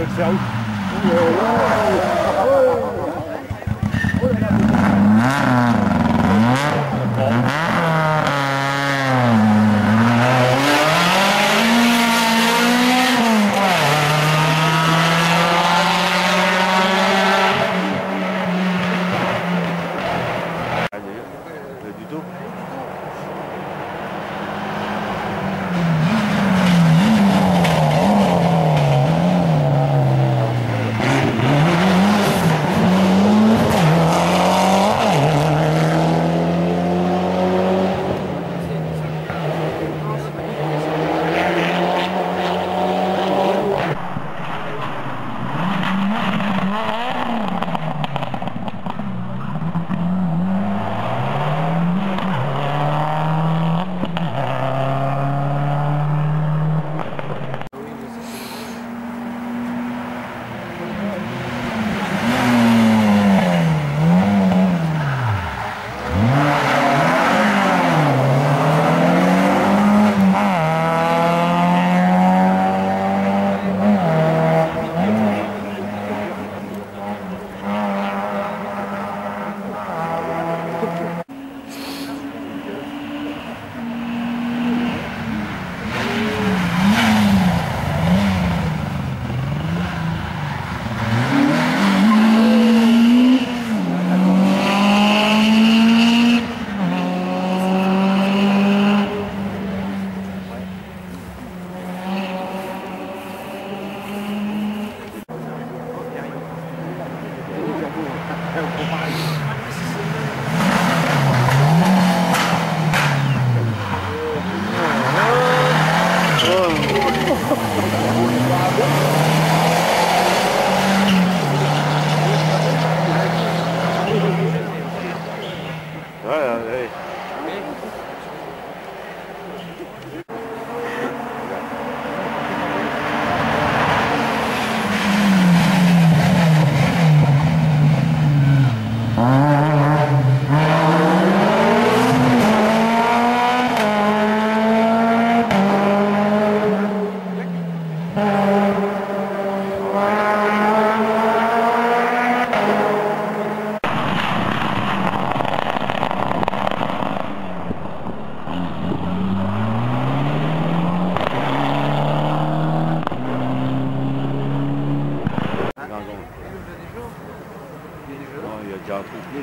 itself. Non, il y a déjà un truc. Les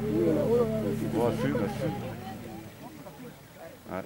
Boa fibra, fibra. Ah.